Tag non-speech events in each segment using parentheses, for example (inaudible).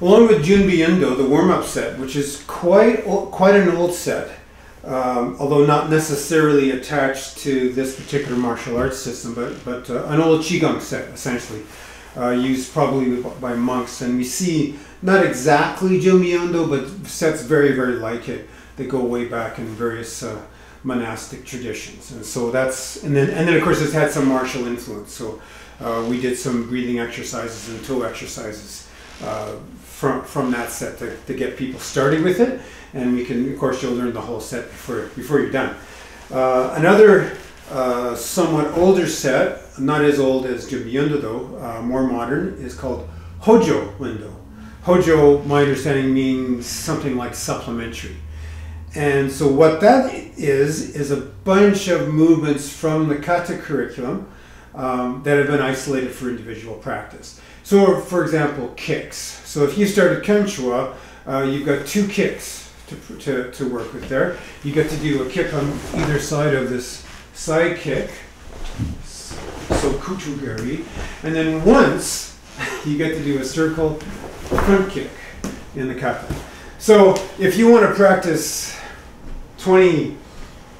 Along with Junbi Undo, the warm-up set, which is quite quite an old set, um, although not necessarily attached to this particular martial arts system, but but uh, an old qigong set essentially, uh, used probably by monks, and we see not exactly Junbi Undo, but sets very very like it. They go way back in various uh, monastic traditions, and so that's and then and then of course it's had some martial influence. So uh, we did some breathing exercises and toe exercises uh, from from that set to, to get people started with it, and we can of course you'll learn the whole set before before you're done. Uh, another uh, somewhat older set, not as old as Junbi Undo though, uh, more modern, is called Hojo Undo. Hojo, my understanding, means something like supplementary. And so what that is, is a bunch of movements from the kata curriculum um, that have been isolated for individual practice. So, for example, kicks. So if you started Kanshiwa, uh, you've got two kicks to, to, to work with there. You get to do a kick on either side of this side kick, so kutugari, and then once (laughs) you get to do a circle front kick in the kata. So if you want to practice 20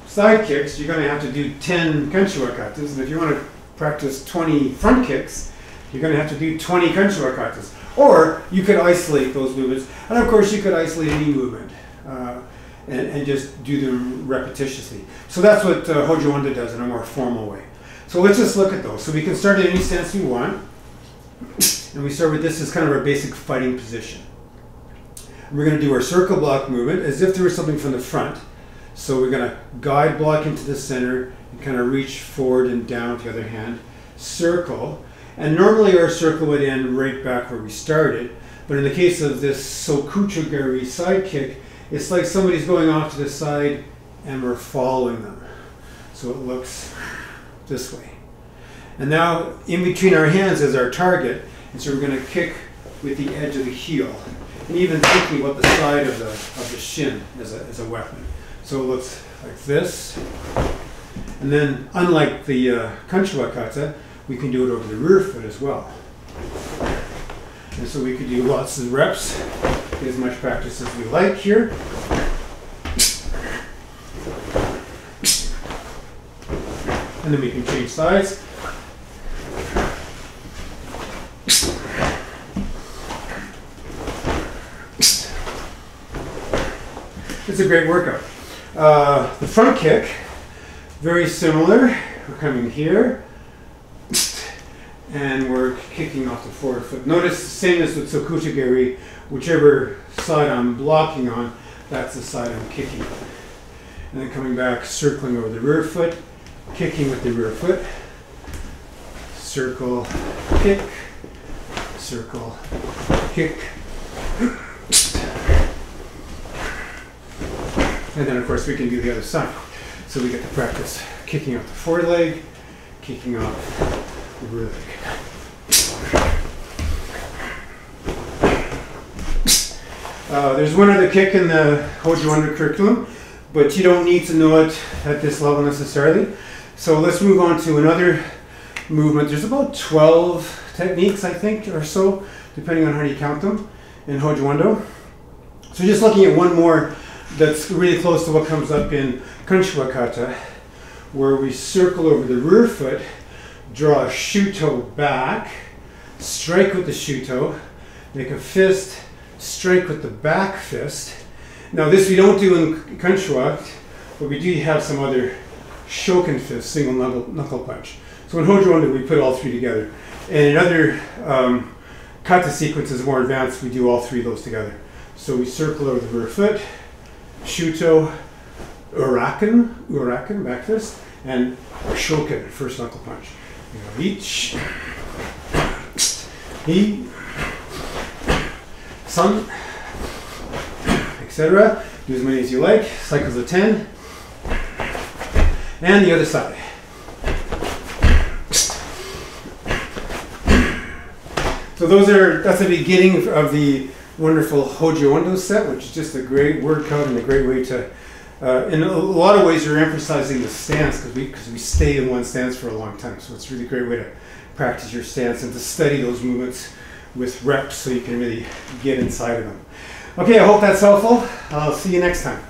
side kicks, you're going to have to do 10 Kanshiwa katas. And if you want to practice 20 front kicks, you're going to have to do 20 Kanshiwa katas. Or you could isolate those movements. And of course, you could isolate any movement uh, and, and just do them repetitiously. So that's what uh, Hojo Undo does in a more formal way. So let's just look at those. So we can start in any stance we want. And we start with this as kind of our basic fighting position. we're going to do our circle block movement as if there was something from the front. So we're going to guide block into the center and kind of reach forward and down with the other hand. Circle. And normally our circle would end right back where we started. But in the case of this Sokuchogari side kick, it's like somebody's going off to the side and we're following them. So it looks this way. And now in between our hands is our target. And so we're going to kick with the edge of the heel. And even thinking about the side of the, of the shin as a, as a weapon. So it looks like this. And then, unlike the uh, Kanshiwa kata, we can do it over the rear foot as well. And so we could do lots of reps, get as much practice as we like here. And then we can change sides. It's a great workout. Uh, the front kick, very similar. We're coming here, and we're kicking off the forward foot. Notice, the same as with Sokuchigiri, whichever side I'm blocking on, that's the side I'm kicking. And then coming back, circling over the rear foot, kicking with the rear foot, circle, kick, circle, kick, And then of course we can do the other side. So we get to practice kicking off the foreleg, kicking off the rear leg. Uh, there's one other kick in the Hojo Undo curriculum, but you don't need to know it at this level necessarily. So let's move on to another movement. There's about 12 techniques, I think, or so, depending on how you count them in Hojo Undo. So just looking at one more that's really close to what comes up in Kanshiwa kata, where we circle over the rear foot, draw a shuto back, strike with the shuto, make a fist, strike with the back fist. Now this we don't do in Kanshiwa, but we do have some other shoken fist, single knuckle, knuckle punch. So in Hojo we put all three together. And in other um, kata sequences more advanced, we do all three of those together. So we circle over the rear foot, Shuto Uraken, Uraken, back fist, and Shoken, first knuckle punch. You know, each, he, sun, etc. Do as many as you like, cycles of 10. And the other side. So those are, that's the beginning of the wonderful Hojo Undo set, which is just a great workout and a great way to, uh, in a lot of ways, you're emphasizing the stance because we, cause we stay in one stance for a long time. So it's a really great way to practice your stance and to study those movements with reps so you can really get inside of them. Okay, I hope that's helpful. I'll see you next time.